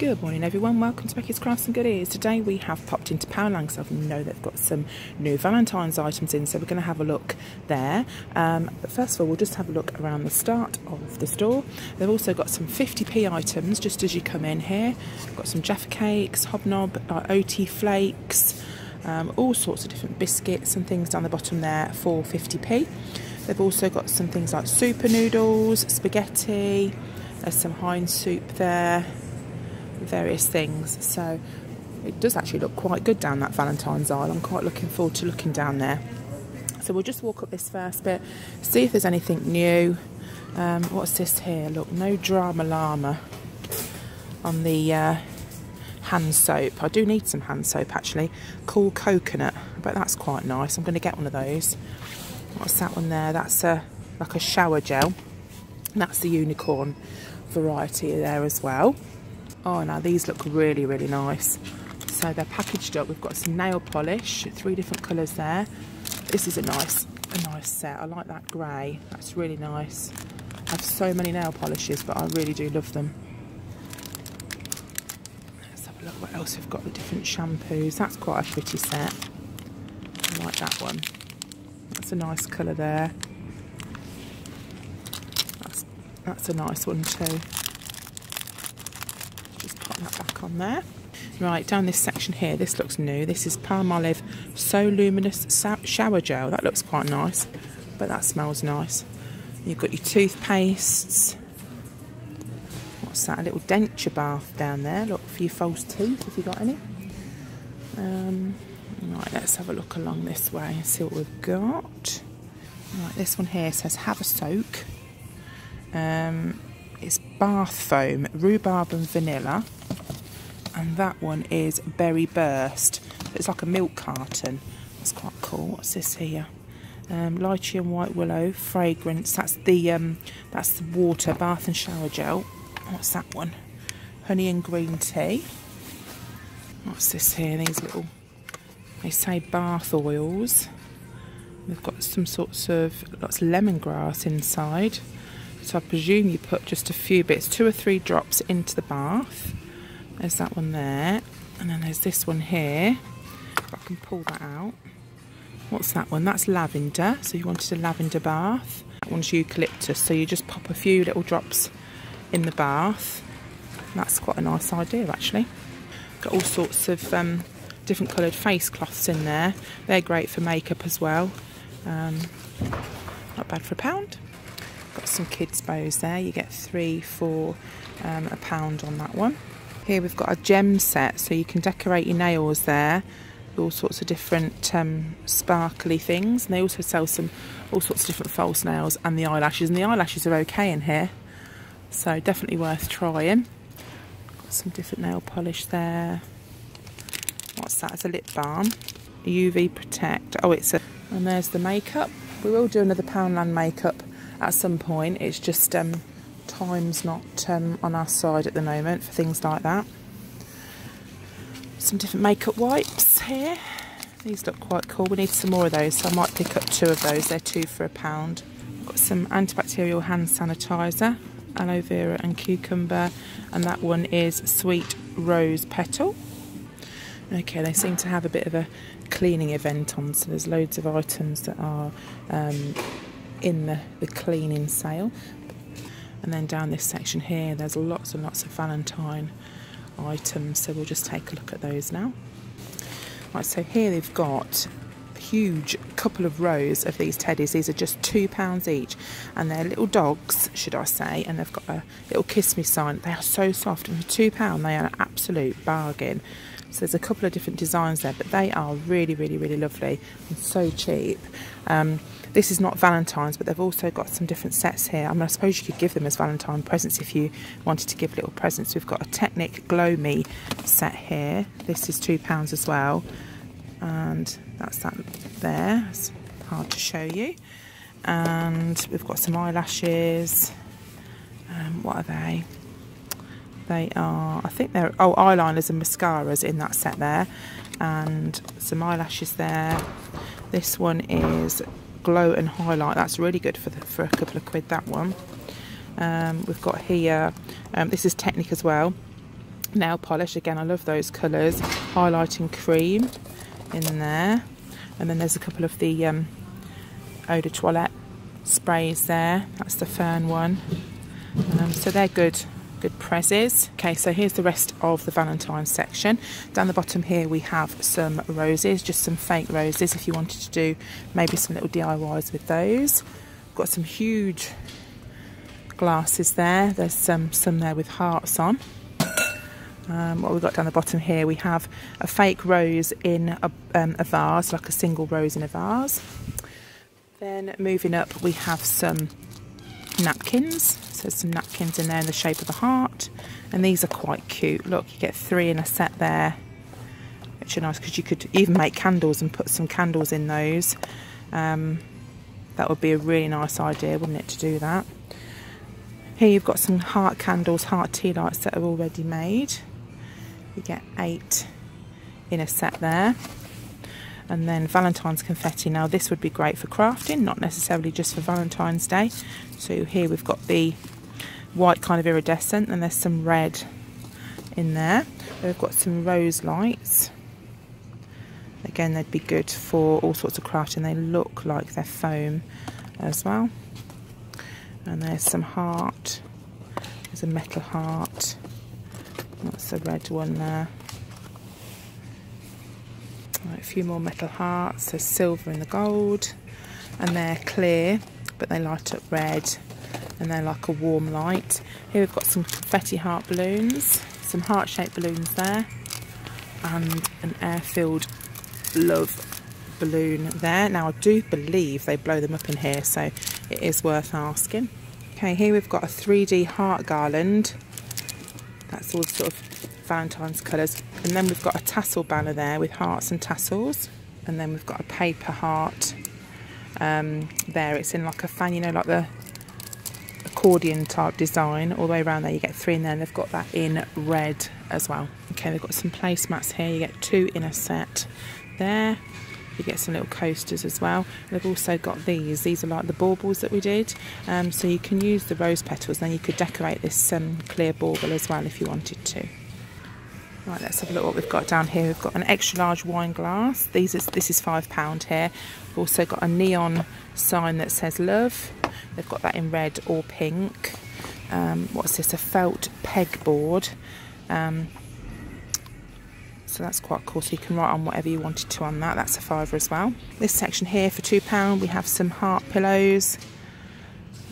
Good morning everyone, welcome to Becky's Crafts and Goodies. Today we have popped into Poundland because I know they've got some new Valentine's items in so we're going to have a look there. Um, but first of all we'll just have a look around the start of the store. They've also got some 50p items just as you come in here. Got some Jaffa cakes, hobnob, uh, OT flakes, um, all sorts of different biscuits and things down the bottom there for 50p. They've also got some things like super noodles, spaghetti, there's some Heinz soup there various things. So it does actually look quite good down that Valentine's aisle. I'm quite looking forward to looking down there. So we'll just walk up this first bit, see if there's anything new. Um, what's this here? Look, no drama llama on the uh, hand soap. I do need some hand soap actually. Cool coconut, but that's quite nice. I'm going to get one of those. What's that one there? That's a like a shower gel. That's the unicorn variety there as well. Oh, now these look really, really nice. So they're packaged up. We've got some nail polish, three different colours there. This is a nice, a nice set. I like that grey. That's really nice. I have so many nail polishes, but I really do love them. Let's have a look what else we've got. The different shampoos. That's quite a pretty set. I like that one. That's a nice colour there. That's, that's a nice one too that back on there. Right, down this section here, this looks new. This is Palmolive So Luminous Shower Gel. That looks quite nice, but that smells nice. You've got your toothpastes. What's that? A little denture bath down there. Look for your false teeth, if you've got any. Um, right, let's have a look along this way and see what we've got. Right, this one here says have a soak. Um, it's bath foam, rhubarb and vanilla and that one is Berry Burst. It's like a milk carton. That's quite cool. What's this here? Um, lychee and white willow fragrance. That's the um, that's the water bath and shower gel. What's that one? Honey and green tea. What's this here? These little they say bath oils. They've got some sorts of lots of lemongrass inside. So I presume you put just a few bits, two or three drops into the bath. There's that one there. And then there's this one here. I can pull that out. What's that one? That's lavender. So you wanted a lavender bath. That one's eucalyptus. So you just pop a few little drops in the bath. That's quite a nice idea actually. Got all sorts of um, different coloured face cloths in there. They're great for makeup as well. Um, not bad for a pound. Got some kids bows there. You get three for um, a pound on that one. Here we've got a gem set, so you can decorate your nails there all sorts of different um, sparkly things. And they also sell some all sorts of different false nails and the eyelashes. And the eyelashes are okay in here, so definitely worth trying. Got some different nail polish there. What's that? It's a lip balm. UV Protect. Oh, it's a. And there's the makeup. We will do another Poundland makeup at some point. It's just um, time's not um, on our side at the moment for things like that. Some different makeup wipes here. These look quite cool. We need some more of those, so I might pick up two of those. They're two for a pound. Got some antibacterial hand sanitizer, aloe vera and cucumber, and that one is sweet rose petal. Okay, they seem to have a bit of a cleaning event on, so there's loads of items that are um, in the, the cleaning sale. And then down this section here, there's lots and lots of Valentine items. So we'll just take a look at those now. Right, so here they've got a huge couple of rows of these teddies. These are just two pounds each, and they're little dogs, should I say? And they've got a little kiss me sign. They are so soft, and for two pound, they are an absolute bargain. So there's a couple of different designs there, but they are really, really, really lovely and so cheap. Um, this is not Valentine's, but they've also got some different sets here. I mean, I suppose you could give them as Valentine presents if you wanted to give little presents. We've got a Technic Glow Me set here. This is £2 as well. And that's that there. It's hard to show you. And we've got some eyelashes. Um, what are they? They are, I think they're, oh, eyeliners and mascaras in that set there. And some eyelashes there. This one is glow and highlight that's really good for the, for a couple of quid that one um, we've got here um, this is Technic as well nail polish. Again, I love those colours. Highlighting cream in there. And then there's a couple of the um, Eau de Toilette sprays there. That's the Fern one. Um, so they're good good prezzies. Okay, so here's the rest of the Valentine's section. Down the bottom here we have some roses, just some fake roses if you wanted to do maybe some little DIYs with those. Got some huge glasses there. There's some, some there with hearts on. Um, what we've got down the bottom here, we have a fake rose in a, um, a vase, like a single rose in a vase. Then moving up, we have some napkins. So some napkins in there in the shape of a heart. And these are quite cute. Look, you get three in a set there, which are nice because you could even make candles and put some candles in those. Um, that would be a really nice idea, wouldn't it, to do that? Here you've got some heart candles, heart tea lights that are already made. You get eight in a set there and then Valentine's confetti. Now this would be great for crafting, not necessarily just for Valentine's Day. So here we've got the white kind of iridescent and there's some red in there. We've got some rose lights. Again, they'd be good for all sorts of crafting. They look like they're foam as well. And there's some heart. There's a metal heart. That's the red one there. A few more metal hearts, there's silver and the gold, and they're clear, but they light up red, and they're like a warm light. Here we've got some confetti heart balloons, some heart-shaped balloons there, and an air-filled love balloon there. Now I do believe they blow them up in here, so it is worth asking. Okay, here we've got a 3D heart garland. That's all sort of Valentine's colours. And then we've got a tassel banner there with hearts and tassels. And then we've got a paper heart um, there. It's in like a fan, you know, like the accordion type design all the way around there. You get three and they've got that in red as well. Okay, they've got some placemats here. You get two in a set there. You get some little coasters as well. They've also got these. These are like the baubles that we did. Um, so you can use the rose petals. Then you could decorate this um, clear bauble as well if you wanted to. Right, let's have a look what we've got down here. We've got an extra large wine glass. These is this is five pound here. We've also got a neon sign that says love. They've got that in red or pink. Um, what's this? A felt pegboard. Um, so that's quite cool. So you can write on whatever you wanted to on that. That's a fiver as well. This section here for two pound, we have some heart pillows.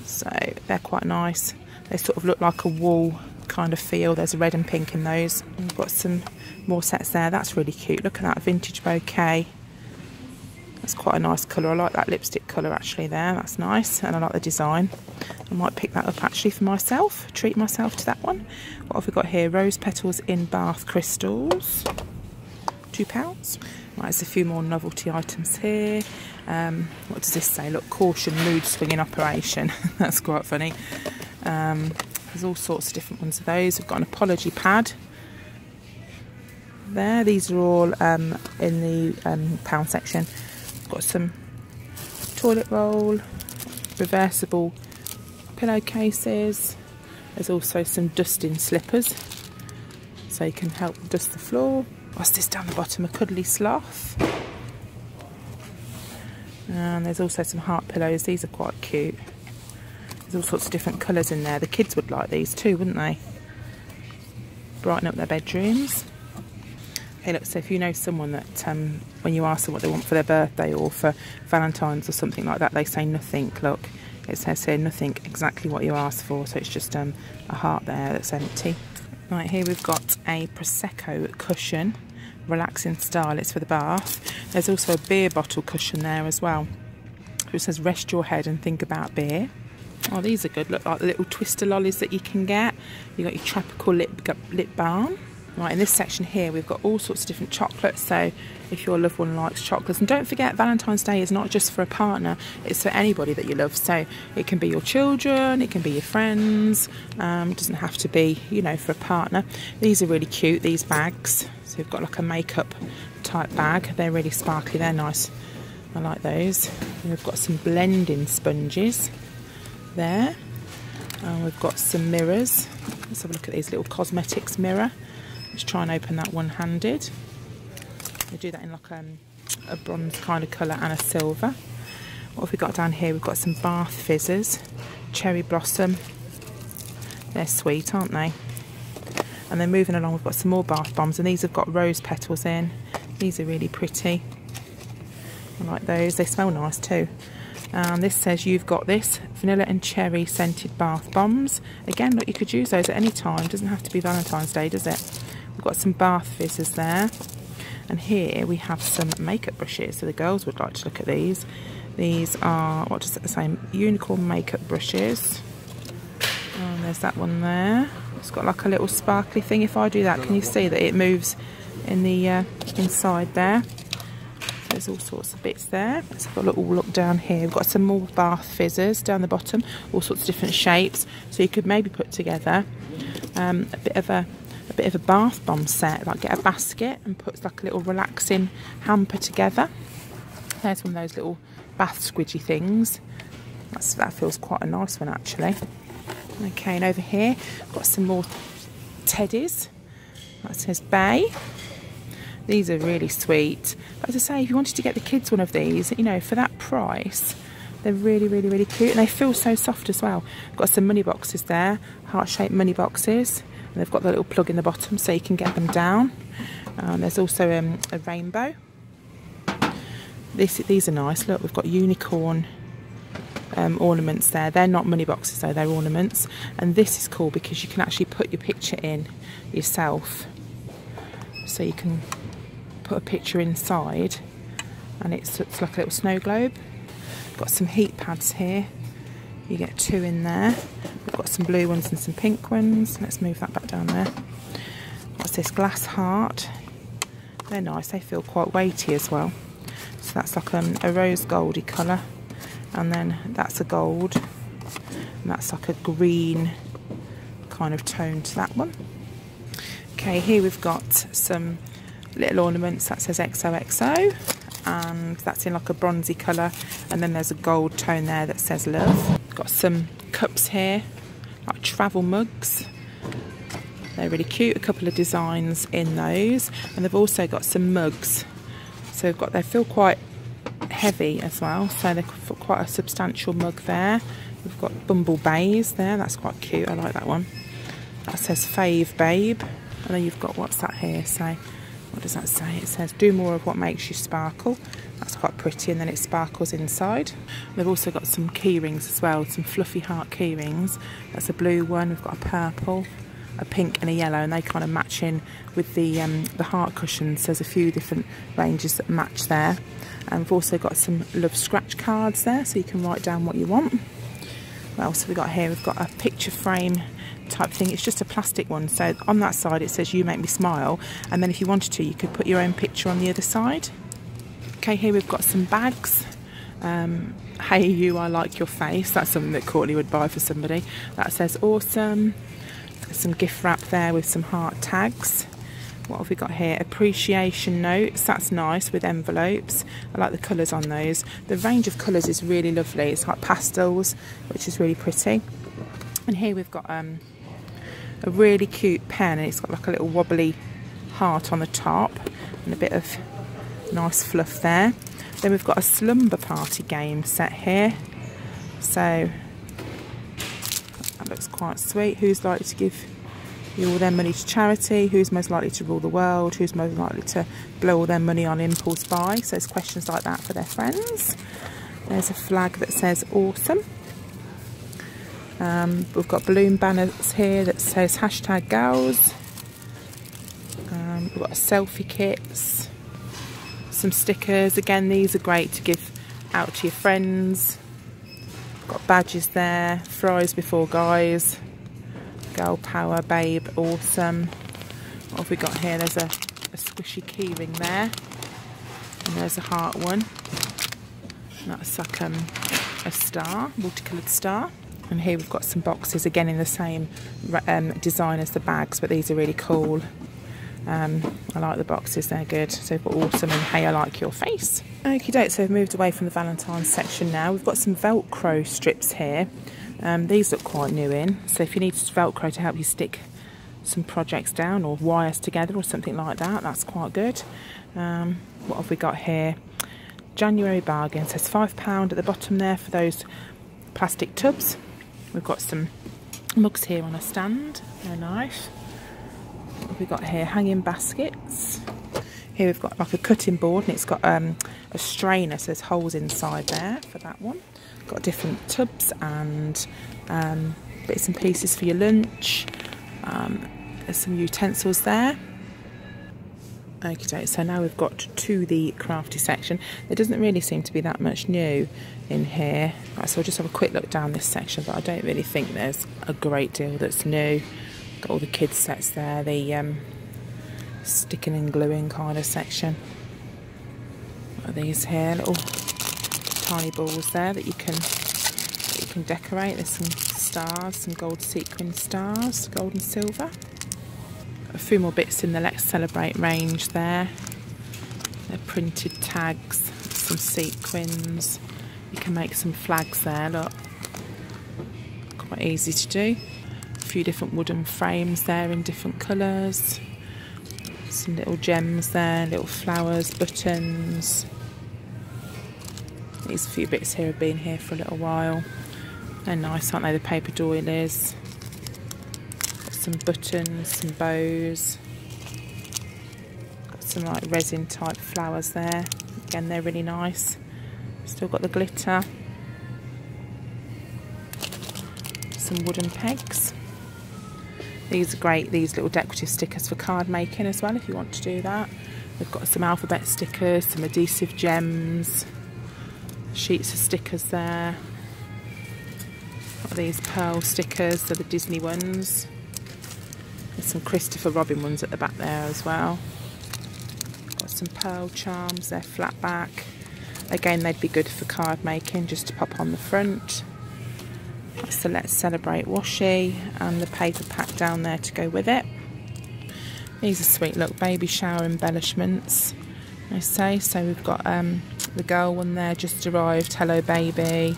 So they're quite nice. They sort of look like a wool kind of feel. There's red and pink in those. we've got some more sets there. That's really cute. Look at that vintage bouquet. That's quite a nice colour. I like that lipstick colour actually there. That's nice. And I like the design. I might pick that up actually for myself. Treat myself to that one. What have we got here? Rose petals in bath crystals. Two pounds. Right, there's a few more novelty items here. Um, what does this say? Look, caution, mood swinging operation. That's quite funny. Um, there's all sorts of different ones of those. We've got an apology pad there. These are all um, in the um, pound section. We've got some toilet roll, reversible pillowcases. There's also some dusting slippers so you can help dust the floor. What's this down the bottom? A cuddly sloth. And there's also some heart pillows. These are quite cute. There's all sorts of different colours in there. The kids would like these too, wouldn't they? Brighten up their bedrooms. Okay, look, so if you know someone that um, when you ask them what they want for their birthday or for Valentine's or something like that, they say nothing, look. It says here nothing exactly what you asked for, so it's just um, a heart there that's empty. Right, here we've got a Prosecco cushion, relaxing style, it's for the bath. There's also a beer bottle cushion there as well. It says rest your head and think about beer. Oh, these are good. Look like the little twister lollies that you can get. You've got your tropical lip, lip balm. Right, in this section here, we've got all sorts of different chocolates. So if your loved one likes chocolates, and don't forget, Valentine's Day is not just for a partner, it's for anybody that you love. So it can be your children, it can be your friends, um, doesn't have to be, you know, for a partner. These are really cute, these bags. So we've got like a makeup type bag. They're really sparkly, they're nice. I like those. And we've got some blending sponges there. And we've got some mirrors. Let's have a look at these little cosmetics mirror. Let's try and open that one-handed. We do that in like um, a bronze kind of colour and a silver. What have we got down here? We've got some bath fizzers, cherry blossom. They're sweet, aren't they? And then moving along, we've got some more bath bombs, and these have got rose petals in. These are really pretty. I like those. They smell nice too. And this says you've got this vanilla and cherry scented bath bombs. Again, look, you could use those at any time. Doesn't have to be Valentine's Day, does it? We've got some bath fizzers there. And here we have some makeup brushes. So the girls would like to look at these. These are, what does it say? Unicorn makeup brushes. And there's that one there. It's got like a little sparkly thing. If I do that, can you see that it moves in the uh, inside there? There's all sorts of bits there. Let's have a little look down here. We've got some more bath fizzers down the bottom, all sorts of different shapes. So you could maybe put together um, a bit of a a bit of a bath bomb set, like get a basket and put like a little relaxing hamper together. There's one of those little bath squidgy things. That's, that feels quite a nice one actually. Okay, and over here, got some more teddies. That says Bay. These are really sweet. But as I say, if you wanted to get the kids one of these, you know, for that price, they're really, really, really cute. And they feel so soft as well. Got some money boxes there, heart-shaped money boxes. And they've got the little plug in the bottom so you can get them down. Um, there's also um, a rainbow. This, these are nice. Look, we've got unicorn um, ornaments there. They're not money boxes though, they're ornaments. And this is cool because you can actually put your picture in yourself. So you can put a picture inside and it's, looks like a little snow globe. Got some heat pads here. You get two in there. We've got some blue ones and some pink ones. Let's move that back down there. What's this? Glass heart. They're nice. They feel quite weighty as well. So that's like um, a rose goldy colour and then that's a gold and that's like a green kind of tone to that one okay here we've got some little ornaments that says XOXO and that's in like a bronzy colour. And then there's a gold tone there that says love. Got some cups here like travel mugs. They're really cute a couple of designs in those. And they've also got some mugs. So they've got they feel quite heavy as well. So they've got quite a substantial mug there. We've got bumble bays there. That's quite cute. I like that one. That says fave babe. And then you've got what's that here? Say what does that say? It says do more of what makes you sparkle. That's quite pretty and then it sparkles inside. We've also got some key rings as well some fluffy heart key rings. That's a blue one. We've got a purple a pink and a yellow and they kind of match in with the um, the heart cushions. There's a few different ranges that match there. And we've also got some love scratch cards there so you can write down what you want. What else have we got here? We've got a picture frame type thing. It's just a plastic one. So on that side it says you make me smile. And then if you wanted to you could put your own picture on the other side. Okay here we've got some bags. Um, hey you I like your face. That's something that Courtney would buy for somebody. That says awesome. Some gift wrap there with some heart tags. What have we got here? Appreciation notes. That's nice with envelopes. I like the colours on those. The range of colours is really lovely. It's like pastels which is really pretty. And here we've got um, a really cute pen and it's got like a little wobbly heart on the top and a bit of nice fluff there then we've got a slumber party game set here so that looks quite sweet. Who's likely to give you all their money to charity? Who's most likely to rule the world? Who's most likely to blow all their money on impulse buy? So it's questions like that for their friends. There's a flag that says awesome. Um, we've got balloon banners here that says hashtag gals. Um, we've got selfie kits, some stickers. Again, these are great to give out to your friends. Got badges there, fries before guys, girl power, babe, awesome. What have we got here? There's a, a squishy keyring there. And there's a heart one. And that's like um, a star, multicoloured star. And here we've got some boxes, again in the same um, design as the bags, but these are really cool. Um, I like the boxes, they're good. So we've got awesome and hey, I like your face. Okie doke, so we've moved away from the Valentine's section now. We've got some Velcro strips here. Um, these look quite new in, so if you need Velcro to help you stick some projects down or wires together or something like that. That's quite good. Um, what have we got here? January bargain says £5 at the bottom there for those plastic tubs. We've got some mugs here on a stand, very nice. What have we got here? Hanging baskets. Here we've got like a cutting board and it's got um, a strainer, so there's holes inside there for that one. Got different tubs and um, bits and pieces for your lunch. Um, there's some utensils there. Okay, so now we've got to the crafty section. There doesn't really seem to be that much new in here. Right, so I'll just have a quick look down this section, but I don't really think there's a great deal that's new. Got all the kids sets there, the um, sticking and gluing kind of section. What are these here? Little tiny balls there that you can that you can decorate. There's some stars, some gold sequin stars, gold and silver a few more bits in the Let's Celebrate range there. They're printed tags, some sequins. You can make some flags there, look. Quite easy to do. A few different wooden frames there in different colours. Some little gems there, little flowers, buttons. These few bits here have been here for a little while. They're nice, aren't they? The paper doilies some buttons, some bows. Got some like resin type flowers there. Again, they're really nice. Still got the glitter. Some wooden pegs. These are great, these little decorative stickers for card making as well, if you want to do that. We've got some alphabet stickers, some adhesive gems, sheets of stickers there. Got these pearl stickers, they're the Disney ones. There's some Christopher Robin ones at the back there as well. Got some pearl charms, they're flat back. Again, they'd be good for card making, just to pop on the front. The Let's Celebrate washi and the paper pack down there to go with it. These are sweet, look, baby shower embellishments, I say. So we've got um, the girl one there just arrived, hello baby.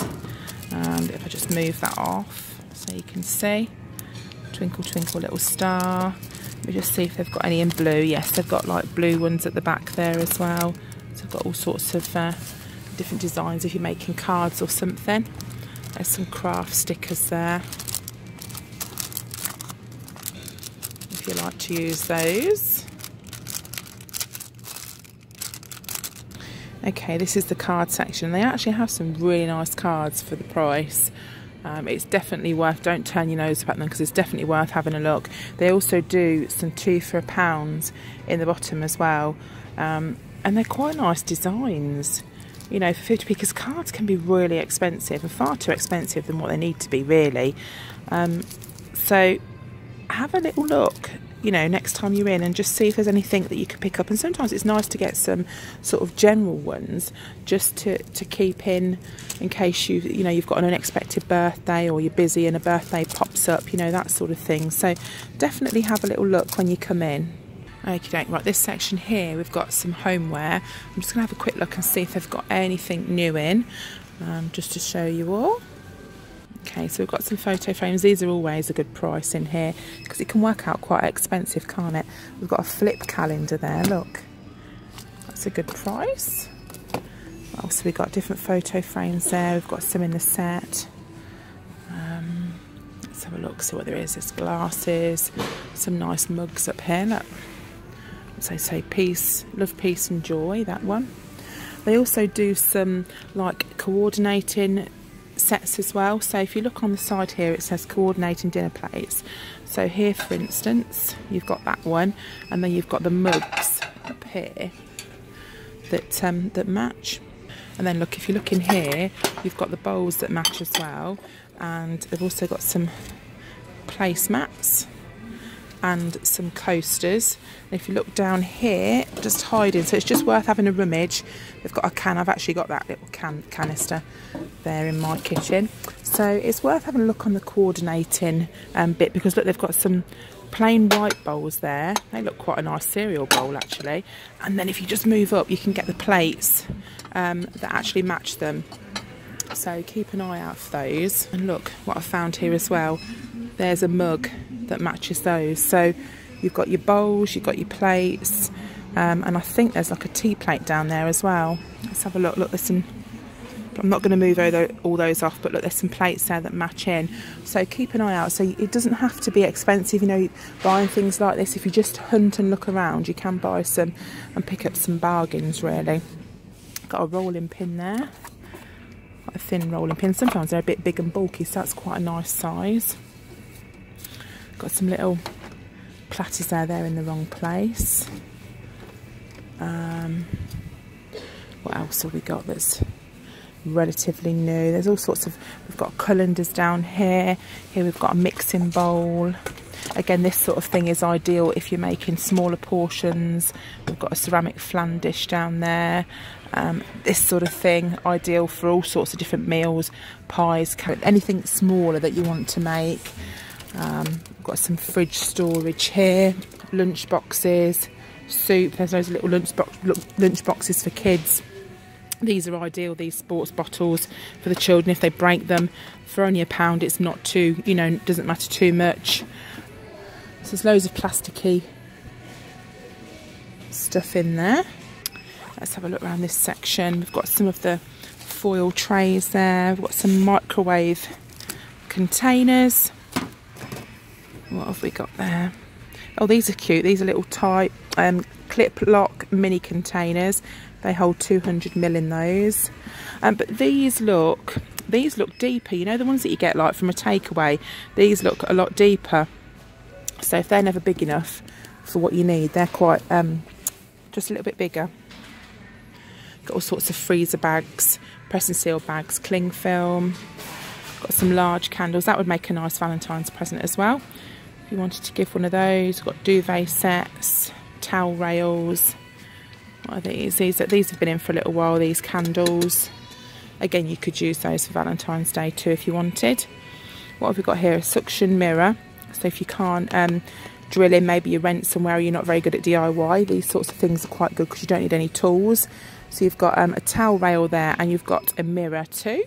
And if I just move that off so you can see. Twinkle Twinkle Little Star. Let me just see if they've got any in blue. Yes, they've got like blue ones at the back there as well. So I've got all sorts of uh, different designs if you're making cards or something. There's some craft stickers there. If you like to use those. Okay, this is the card section. They actually have some really nice cards for the price. Um, it's definitely worth, don't turn your nose at them because it's definitely worth having a look. They also do some two for a pound in the bottom as well. Um, and they're quite nice designs, you know, for 50p, because cards can be really expensive and far too expensive than what they need to be, really. Um, so have a little look you know, next time you're in and just see if there's anything that you can pick up. And sometimes it's nice to get some sort of general ones just to, to keep in in case you you know you've got an unexpected birthday or you're busy and a birthday pops up, you know, that sort of thing. So definitely have a little look when you come in. Okay, right, this section here we've got some homeware. I'm just going to have a quick look and see if they've got anything new in, um, just to show you all. Okay, so we've got some photo frames. These are always a good price in here because it can work out quite expensive, can't it? We've got a flip calendar there, look. That's a good price. Also, we've got different photo frames there. We've got some in the set. Um, let's have a look, see what there is. There's glasses, some nice mugs up here. Look. So say peace, love, peace and joy, that one. They also do some like coordinating sets as well. So if you look on the side here, it says coordinating dinner plates. So here, for instance, you've got that one, and then you've got the mugs up here that um, that match. And then look, if you look in here, you've got the bowls that match as well, and they've also got some placemats and some coasters. And if you look down here, just hiding, so it's just worth having a rummage. They've got a can, I've actually got that little can canister there in my kitchen. So it's worth having a look on the coordinating um, bit because look, they've got some plain white bowls there. They look quite a nice cereal bowl actually. And then if you just move up, you can get the plates um, that actually match them. So keep an eye out for those. And look what I found here as well. There's a mug that matches those. So you've got your bowls, you've got your plates, um, and I think there's like a tea plate down there as well. Let's have a look. Look, there's some. I'm not going to move all those off, but look, there's some plates there that match in. So keep an eye out. So it doesn't have to be expensive, you know, buying things like this. If you just hunt and look around, you can buy some and pick up some bargains, really. Got a rolling pin there. A thin rolling pin. Sometimes they're a bit big and bulky, so that's quite a nice size. Got some little platters there, they're in the wrong place. Um, what else have we got that's relatively new? There's all sorts of, we've got colanders down here. Here we've got a mixing bowl. Again, this sort of thing is ideal if you're making smaller portions. We've got a ceramic flan dish down there. Um, this sort of thing, ideal for all sorts of different meals, pies, anything smaller that you want to make. Um, got some fridge storage here, lunch boxes, soup. There's those little lunch, lunch boxes for kids. These are ideal, these sports bottles for the children if they break them. For only a pound, it's not too, you know, doesn't matter too much. So there's loads of plasticky stuff in there. Let's have a look around this section. We've got some of the foil trays there. We've got some microwave containers. What have we got there? Oh, these are cute. These are little tight um, clip lock mini containers. They hold 200 ml in those. Um, but these look, these look deeper. You know the ones that you get like from a takeaway. These look a lot deeper. So if they're never big enough for what you need, they're quite um, just a little bit bigger. Got all sorts of freezer bags, press and seal bags, cling film. Got some large candles. That would make a nice Valentine's present as well you wanted to give one of those. We've got duvet sets, towel rails. What are these? These, these have been in for a little while, these candles. Again, you could use those for Valentine's Day too if you wanted. What have we got here? A suction mirror. So if you can't um, drill in, maybe you rent somewhere you're not very good at DIY, these sorts of things are quite good because you don't need any tools. So you've got um, a towel rail there and you've got a mirror too.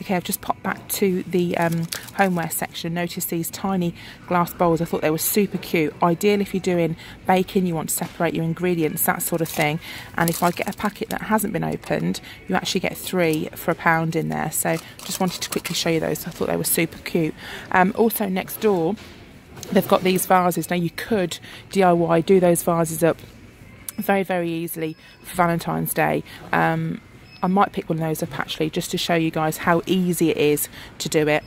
Okay, I've just popped back to the um, homeware section. Notice these tiny glass bowls. I thought they were super cute. Ideal if you're doing baking, you want to separate your ingredients, that sort of thing. And if I get a packet that hasn't been opened, you actually get three for a pound in there. So just wanted to quickly show you those. I thought they were super cute. Um, also next door, they've got these vases. Now you could DIY, do those vases up very, very easily for Valentine's Day. Um, I might pick one of those up actually just to show you guys how easy it is to do it.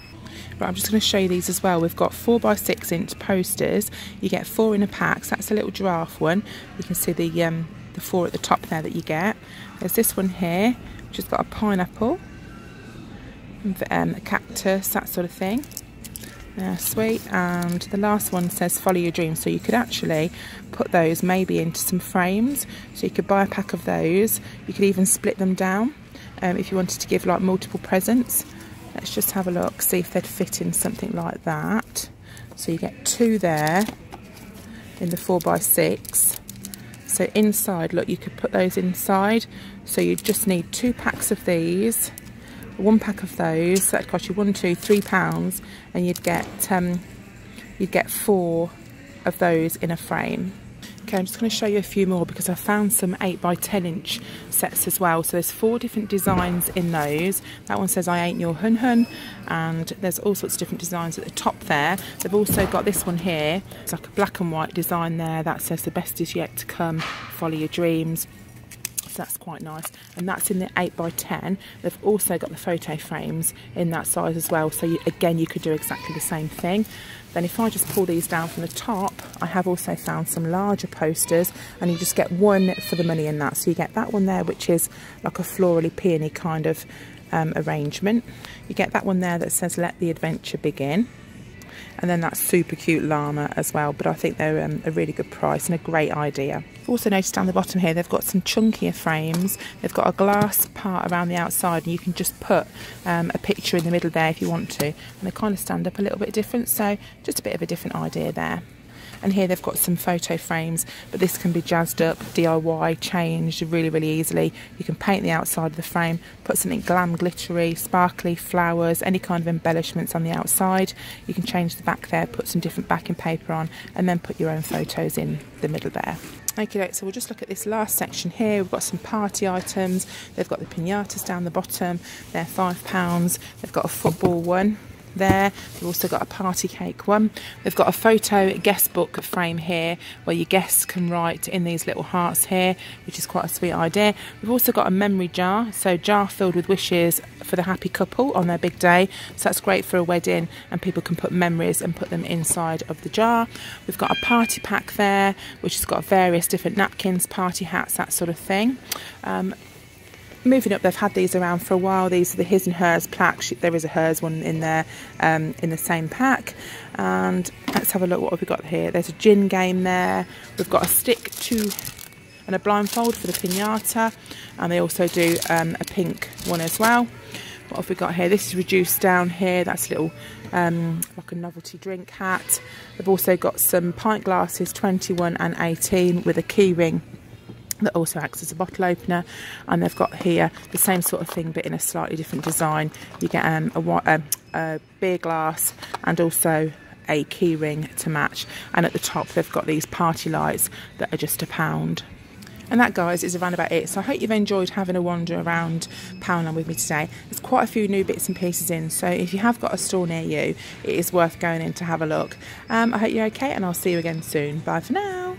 But I'm just going to show you these as well. We've got 4 by 6 inch posters. You get four in a pack. So that's a little giraffe one. You can see the, um, the four at the top there that you get. There's this one here, which has got a pineapple, um, a cactus, that sort of thing. Yeah, sweet. And the last one says follow your dreams. So you could actually put those maybe into some frames. So you could buy a pack of those. You could even split them down um, if you wanted to give like multiple presents. Let's just have a look, see if they'd fit in something like that. So you get two there in the 4x6. So inside, look, you could put those inside. So you just need two packs of these one pack of those that cost you one two three pounds and you'd get um, you'd get four of those in a frame. Okay I'm just going to show you a few more because I found some 8 by 10 inch sets as well. So there's four different designs in those. That one says I ain't your hun hun and there's all sorts of different designs at the top there. They've also got this one here. It's like a black and white design there that says the best is yet to come. Follow your dreams so that's quite nice. And that's in the 8 by 10 they've also got the photo frames in that size as well. So you, again you could do exactly the same thing. Then if I just pull these down from the top I have also found some larger posters. And you just get one for the money in that. So you get that one there which is like a florally peony kind of um, arrangement. You get that one there that says let the adventure begin and then that super cute llama as well but I think they're um, a really good price and a great idea. Also noticed down the bottom here they've got some chunkier frames they've got a glass part around the outside and you can just put um, a picture in the middle there if you want to and they kind of stand up a little bit different so just a bit of a different idea there. And here they've got some photo frames, but this can be jazzed up, DIY, changed really, really easily. You can paint the outside of the frame, put something glam, glittery, sparkly, flowers, any kind of embellishments on the outside. You can change the back there, put some different backing paper on, and then put your own photos in the middle there. Okay, so we'll just look at this last section here. We've got some party items. They've got the pinatas down the bottom. They're five pounds. They've got a football one there. We've also got a party cake one. We've got a photo guest book frame here where your guests can write in these little hearts here, which is quite a sweet idea. We've also got a memory jar, so jar filled with wishes for the happy couple on their big day. So that's great for a wedding and people can put memories and put them inside of the jar. We've got a party pack there, which has got various different napkins, party hats, that sort of thing. Um, moving up, they've had these around for a while. These are the his and hers plaques. There is a hers one in there um, in the same pack. And let's have a look what have we got here. There's a gin game there. We've got a stick too and a blindfold for the pinata. And they also do um, a pink one as well. What have we got here? This is reduced down here. That's a little, um, like a novelty drink hat. They've also got some pint glasses, 21 and 18, with a key ring that also acts as a bottle opener and they've got here the same sort of thing but in a slightly different design you get um, a, um, a beer glass and also a key ring to match and at the top they've got these party lights that are just a pound and that, guys, is around about it. So I hope you've enjoyed having a wander around Poundland with me today. There's quite a few new bits and pieces in, so if you have got a store near you, it is worth going in to have a look. Um, I hope you're okay, and I'll see you again soon. Bye for now.